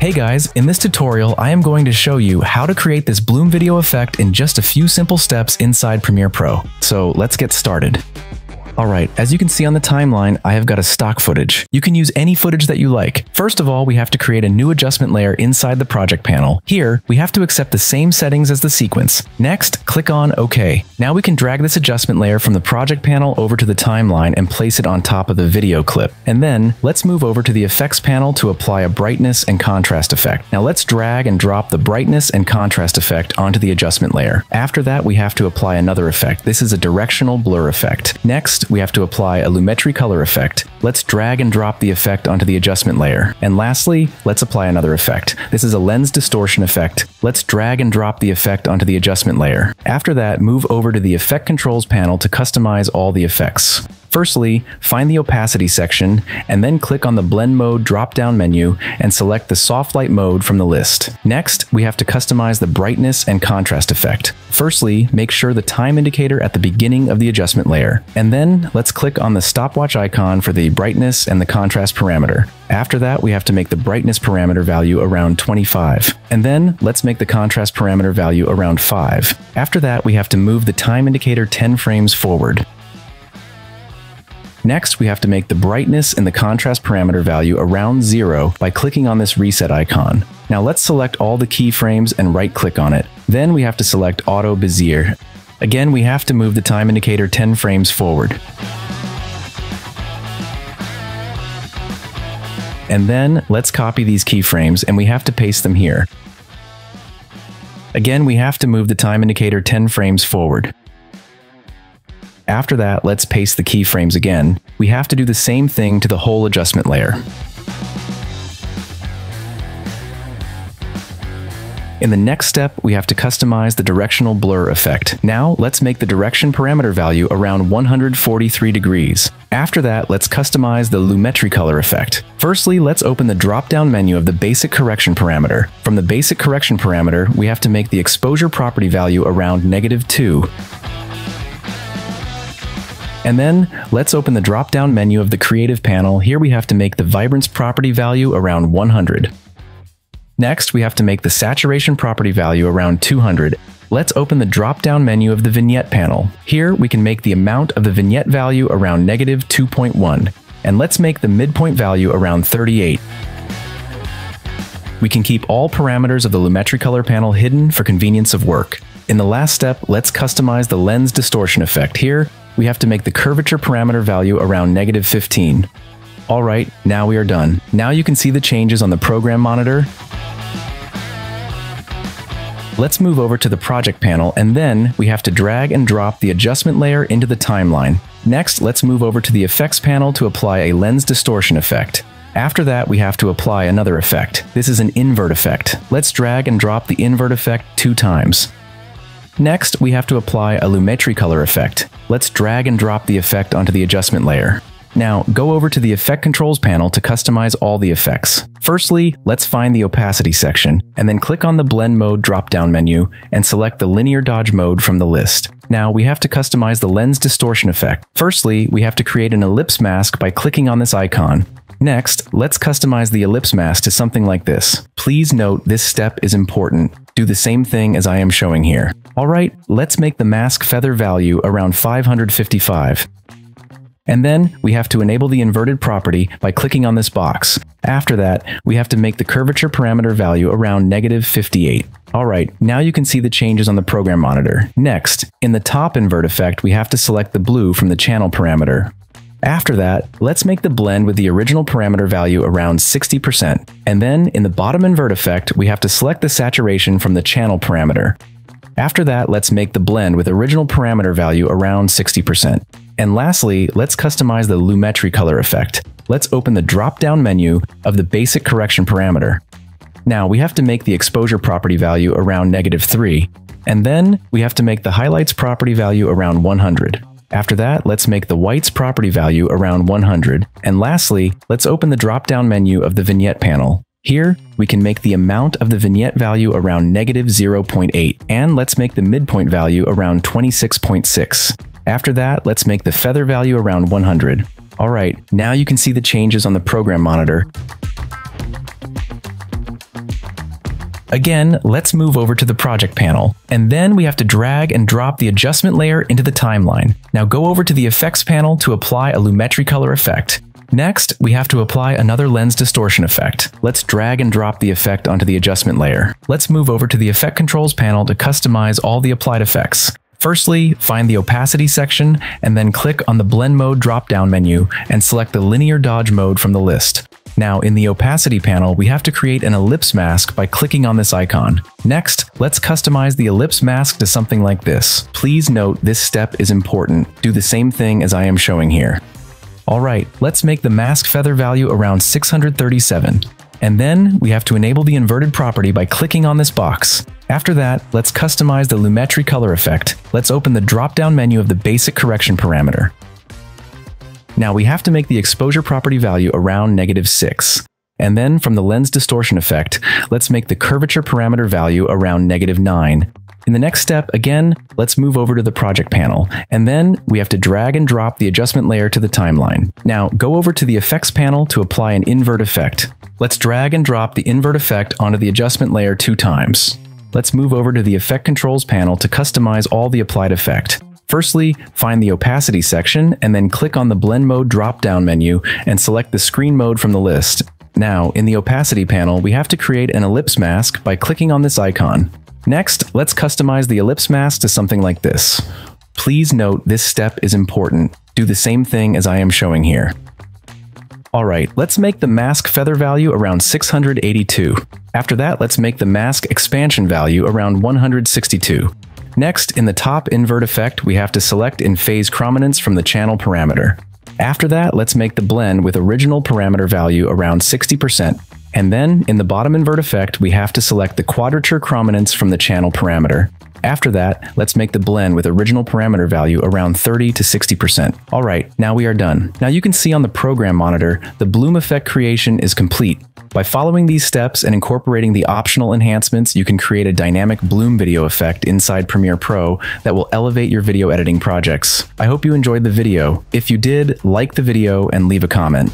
Hey guys, in this tutorial I am going to show you how to create this bloom video effect in just a few simple steps inside Premiere Pro. So let's get started. Alright, as you can see on the timeline, I have got a stock footage. You can use any footage that you like. First of all, we have to create a new adjustment layer inside the project panel. Here, we have to accept the same settings as the sequence. Next, click on OK. Now we can drag this adjustment layer from the project panel over to the timeline and place it on top of the video clip. And then, let's move over to the effects panel to apply a brightness and contrast effect. Now let's drag and drop the brightness and contrast effect onto the adjustment layer. After that, we have to apply another effect. This is a directional blur effect. Next, we have to apply a Lumetri color effect. Let's drag and drop the effect onto the adjustment layer. And lastly, let's apply another effect. This is a lens distortion effect. Let's drag and drop the effect onto the adjustment layer. After that, move over to the Effect Controls panel to customize all the effects. Firstly, find the opacity section and then click on the blend mode drop-down menu and select the soft light mode from the list. Next, we have to customize the brightness and contrast effect. Firstly, make sure the time indicator at the beginning of the adjustment layer. And then let's click on the stopwatch icon for the brightness and the contrast parameter. After that, we have to make the brightness parameter value around 25. And then let's make the contrast parameter value around 5. After that, we have to move the time indicator 10 frames forward. Next, we have to make the brightness and the contrast parameter value around zero by clicking on this reset icon. Now let's select all the keyframes and right click on it. Then we have to select Auto Bezier. Again, we have to move the time indicator 10 frames forward. And then let's copy these keyframes and we have to paste them here. Again, we have to move the time indicator 10 frames forward. After that, let's paste the keyframes again. We have to do the same thing to the whole adjustment layer. In the next step, we have to customize the directional blur effect. Now, let's make the direction parameter value around 143 degrees. After that, let's customize the Lumetri color effect. Firstly, let's open the drop-down menu of the basic correction parameter. From the basic correction parameter, we have to make the exposure property value around negative 2. And then let's open the drop-down menu of the creative panel. Here we have to make the vibrance property value around 100. Next, we have to make the saturation property value around 200. Let's open the drop-down menu of the vignette panel. Here we can make the amount of the vignette value around negative 2.1. And let's make the midpoint value around 38. We can keep all parameters of the Lumetri color panel hidden for convenience of work. In the last step, let's customize the lens distortion effect. Here, we have to make the curvature parameter value around negative 15. Alright, now we are done. Now you can see the changes on the program monitor. Let's move over to the project panel and then we have to drag and drop the adjustment layer into the timeline. Next, let's move over to the effects panel to apply a lens distortion effect. After that, we have to apply another effect. This is an invert effect. Let's drag and drop the invert effect two times. Next, we have to apply a Lumetri color effect. Let's drag and drop the effect onto the adjustment layer. Now, go over to the Effect Controls panel to customize all the effects. Firstly, let's find the opacity section, and then click on the Blend Mode drop-down menu and select the Linear Dodge mode from the list. Now, we have to customize the lens distortion effect. Firstly, we have to create an ellipse mask by clicking on this icon. Next, let's customize the ellipse mask to something like this. Please note this step is important. Do the same thing as I am showing here. Alright, let's make the mask feather value around 555. And then we have to enable the inverted property by clicking on this box. After that, we have to make the curvature parameter value around negative 58. Alright, now you can see the changes on the program monitor. Next, in the top invert effect, we have to select the blue from the channel parameter. After that, let's make the blend with the original parameter value around 60%. And then in the bottom invert effect, we have to select the saturation from the channel parameter. After that, let's make the blend with original parameter value around 60%. And lastly, let's customize the Lumetri color effect. Let's open the drop-down menu of the basic correction parameter. Now we have to make the exposure property value around negative 3, and then we have to make the highlights property value around 100. After that, let's make the whites property value around 100. And lastly, let's open the drop-down menu of the vignette panel. Here, we can make the amount of the vignette value around negative 0.8, and let's make the midpoint value around 26.6. After that, let's make the feather value around 100. Alright, now you can see the changes on the program monitor. Again, let's move over to the project panel, and then we have to drag and drop the adjustment layer into the timeline. Now go over to the effects panel to apply a Lumetri color effect. Next, we have to apply another lens distortion effect. Let's drag and drop the effect onto the adjustment layer. Let's move over to the effect controls panel to customize all the applied effects. Firstly, find the opacity section and then click on the blend mode drop-down menu and select the linear dodge mode from the list. Now, in the opacity panel, we have to create an ellipse mask by clicking on this icon. Next, let's customize the ellipse mask to something like this. Please note this step is important. Do the same thing as I am showing here. Alright, let's make the mask feather value around 637. And then we have to enable the inverted property by clicking on this box. After that, let's customize the Lumetri color effect. Let's open the drop-down menu of the basic correction parameter. Now we have to make the exposure property value around negative 6. And then from the lens distortion effect, let's make the curvature parameter value around negative 9. In the next step, again, let's move over to the project panel, and then we have to drag and drop the adjustment layer to the timeline. Now, go over to the effects panel to apply an invert effect. Let's drag and drop the invert effect onto the adjustment layer two times. Let's move over to the effect controls panel to customize all the applied effect. Firstly, find the opacity section and then click on the blend mode drop-down menu and select the screen mode from the list. Now, in the opacity panel, we have to create an ellipse mask by clicking on this icon. Next, let's customize the ellipse mask to something like this. Please note this step is important. Do the same thing as I am showing here. Alright, let's make the mask feather value around 682. After that, let's make the mask expansion value around 162. Next, in the top invert effect, we have to select in phase chrominance from the channel parameter. After that, let's make the blend with original parameter value around 60%. And then, in the bottom invert effect, we have to select the quadrature chrominance from the channel parameter. After that, let's make the blend with original parameter value around 30 to 60%. Alright, now we are done. Now you can see on the program monitor, the bloom effect creation is complete. By following these steps and incorporating the optional enhancements, you can create a dynamic bloom video effect inside Premiere Pro that will elevate your video editing projects. I hope you enjoyed the video. If you did, like the video and leave a comment.